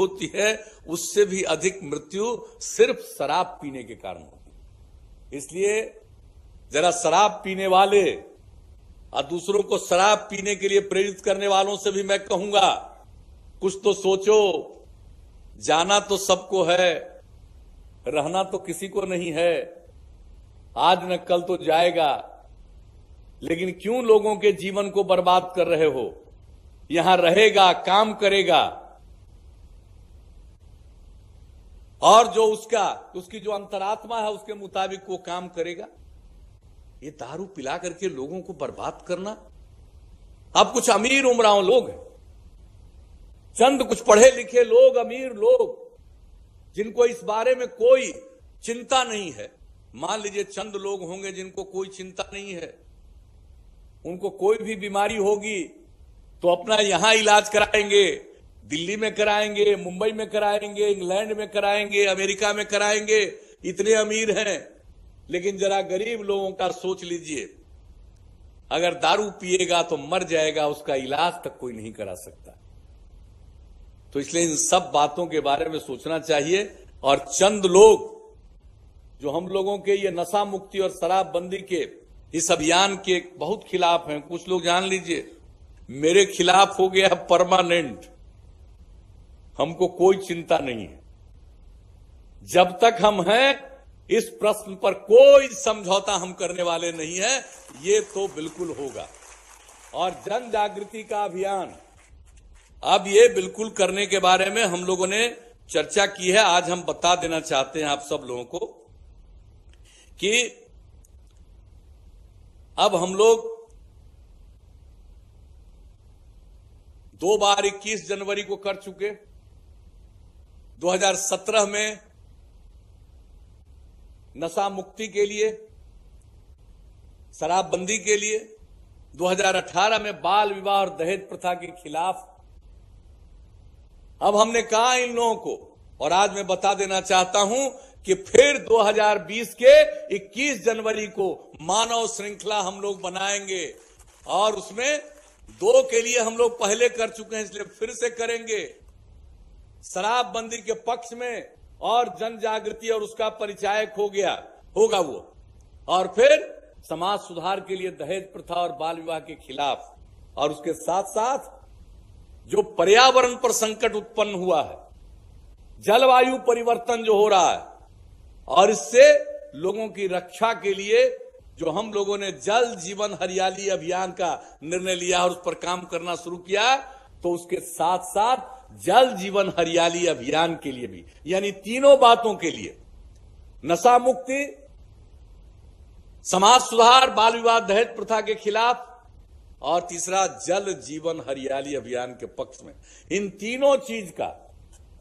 होती है, उससे भी अधिक मृत्यु सिर्फ़ शराब पीने के कारण होती इसलिए जरा शराब पीने वाले और दूसरों को शराब पीने के लिए प्रेरित करने वालों से भी मैं कहूँगा, कुछ तो सोचो, जाना तो सबको है, रहना तो किसी को नहीं है, आज न कल तो जाएगा, लेकिन क्यों लोगों के जीवन को बर्बाद कर रहे हो? यहाँ रहेगा, काम करेगा। और जो उसका, उसकी जो अंतरात्मा है, उसके मुताबिक वो काम करेगा। ये दारू पिला करके लोगों को बर्बाद करना। अब कुछ अमीर उमराव लोग हैं। चंद कुछ पढ़े लिखे लोग, अमीर लोग, जिनको इस बारे में कोई चिंता नहीं है। मान लीजिए चंद लोग होंगे जिनको कोई चिंता नहीं है। उनको कोई भी बीमारी होगी तो अपना यहाँ इलाज कराएँगे। दिल्ली में कराएँगे, मुंबई में कराएँगे, इंग्लैंड में कराएँगे, अमेरिका में कराएँगे। इतने अमीर हैं। लेकिन जरा गरीब लोगों का सोच लीजिए। अगर दारू पिएगा तो मर जाएगा, उसका इलाज तक कोई नहीं करा सकता। तो इसलिए इन सब बातों के बारे में सोचना चाहिए। और चंद लोग, जो हम लोगों के ये नशा मुक्ति और शराबबंदी के इस अभियान के बहुत खिलाफ हैं, कुछ लोग जान लीजिए। मेरे खिलाफ हो गया परमानेंट। हमको कोई चिंता नहीं है। जब तक हम हैं, इस प्रश्न पर कोई समझौता हम करने वाले नहीं है, ये तो बिल्कुल होगा। और जन जागृति का अभियान, अब ये बिल्कुल करने के बारे में हम लोगों ने चर्चा की है। आज हम बता देना चाहते हैं आप सब लोगों को कि अब हम लोग दो बार 21 जनवरी को कर चुके। 2017 में नशा मुक्ति के लिए, शराबबंदी के लिए 2018 में बाल विवाह और दहेज प्रथा के खिलाफ। अब हमने कहा इन लोगों को, और आज मैं बता देना चाहता हूँ कि फिर 2020 के 21 जनवरी को मानव श्रृंखला हम लोग बनाएँगे, और उसमें दो के लिए हम लोग पहले कर चुके हैं, इसलिए फिर से करेंगे। शराबबंदी के पक्ष में और जन जागृति और उसका परिचायक हो गया, होगा वो। और फिर समाज सुधार के लिए दहेज प्रथा और बाल विवाह के खिलाफ और उसके साथ साथ जो पर्यावरण पर संकट उत्पन्न हुआ है, जलवायु परिवर्तन जो हो रहा है, और इससे लोगों की रक्षा के लिए जो हम लोगों ने जल जीवन हरियाली अभियान का निर्णय लिया और उस पर काम करना शुरू किया तो उसके साथ साथ जल जीवन हरियाली अभियान के लिए भी, यानी तीनों बातों के लिए, नशा मुक्ति, समाज सुधार, बाल विवाह दहेज प्रथा के खिलाफ और तीसरा जल जीवन हरियाली अभियान के पक्ष में। इन तीनों चीज़ का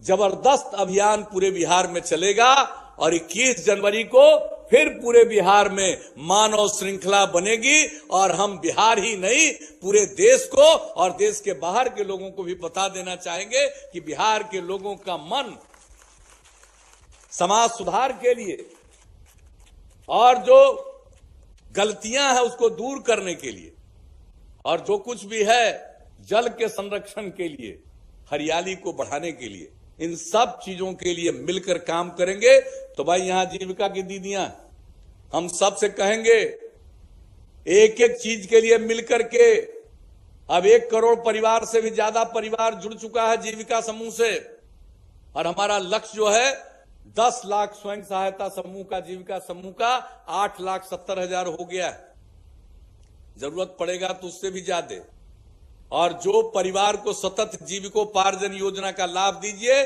ज़बरदस्त अभियान पूरे बिहार में चलेगा और 21 जनवरी को फिर पूरे बिहार में मानव श्रृंखला बनेगी और हम बिहार ही नहीं, पूरे देश को और देश के बाहर के लोगों को भी बता देना चाहेंगे कि बिहार के लोगों का मन समाज सुधार के लिए और जो गलतियाँ हैं उसको दूर करने के लिए और जो कुछ भी है जल के संरक्षण के लिए, हरियाली को बढ़ाने के लिए। इन सब चीज़ों के लिए मिलकर काम करेंगे। तो भाई यहाँ जीविका की दीदियाँ, हम सबसे कहेंगे एक एक चीज़ के लिए मिलकर के, अब एक करोड़ परिवार से भी ज़्यादा परिवार जुड़ चुका है जीविका समूह से। और हमारा लक्ष्य जो है, दस लाख स्वयं सहायता समूह का, जीविका समूह का आठ लाख सत्तर हज़ार हो गया है। ज़रूरत पड़ेगा तो उससे भी ज़्यादा। और जो परिवार को सतत जीविकोपार्जन योजना का लाभ दीजिए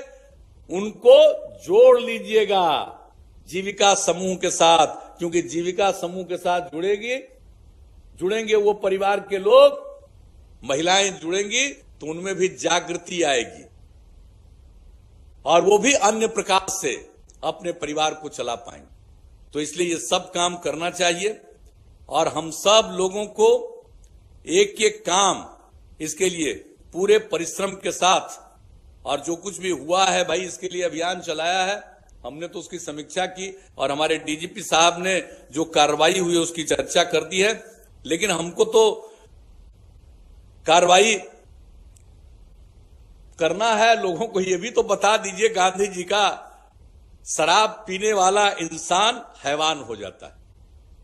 उनको जोड़ लीजिएगा जीविका समूह के साथ, क्योंकि जीविका समूह के साथ जुड़ेगी, जुड़ेंगे वो परिवार के लोग, महिलाएँ जुड़ेंगी तो उनमें भी जागृति आएगी। और वो भी अन्य प्रकार से अपने परिवार को चला पाएँगे। तो इसलिए ये सब काम करना चाहिए, और हम सब लोगों को एक एक काम इसके लिए पूरे परिश्रम के साथ और जो कुछ भी हुआ है भाई, इसके लिए अभियान चलाया है। हमने तो उसकी समीक्षा की और हमारे डीजीपी साहब ने जो कार्रवाई हुई उसकी चर्चा कर दी है। लेकिन हमको तो कार्रवाई करना है, लोगों को यह भी तो बता दीजिए, गांधी जी का शराब पीने वाला इंसान हैवान हो जाता है।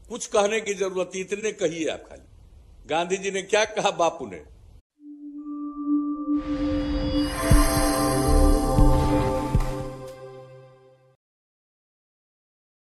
कुछ कहने की ज़रूरत, इतने कही है आप खाली। गांधी जी ने क्या कहा? बापू ने